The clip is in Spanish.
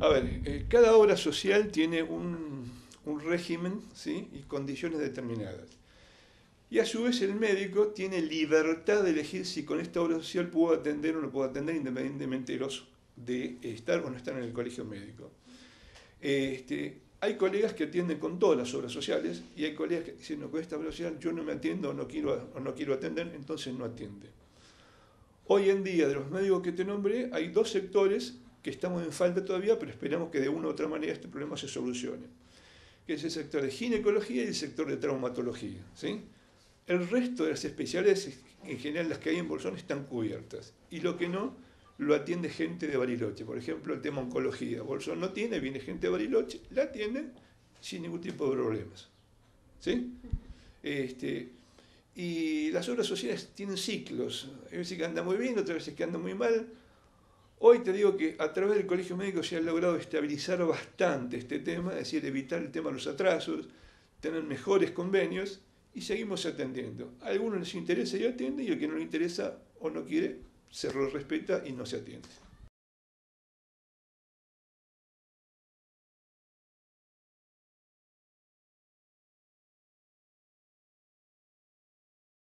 A ver, eh, cada obra social tiene un, régimen y condiciones determinadas. Y a su vez el médico tiene libertad de elegir si con esta obra social puedo atender o no puedo atender, independientemente de, los, de estar o no estar en el colegio médico. Este, hay colegas que atienden con todas las obras sociales y hay colegas que dicen, no, con esta obra social yo no me atiendo o no quiero, o no quiero atender, entonces no atiende. Hoy en día, de los médicos que te nombré, hay dos sectores que estamos en falta todavía, pero esperamos que de una u otra manera este problema se solucione, que es el sector de ginecología y el sector de traumatología. ¿sí? El resto de las especialidades, en general las que hay en Bolsón, están cubiertas. Y lo que no, lo atiende gente de Bariloche. Por ejemplo, el tema oncología. Bolsón no tiene, viene gente de Bariloche, la atienden sin ningún tipo de problemas. ¿Sí? Este, y las obras sociales tienen ciclos. Hay veces que anda muy bien, otras veces que anda muy mal. Hoy te digo que a través del Colegio Médico se ha logrado estabilizar bastante este tema, es decir, evitar el tema de los atrasos, tener mejores convenios y seguimos atendiendo. A algunos les interesa y atiende y al que no le interesa o no quiere, se lo respeta y no se atiende.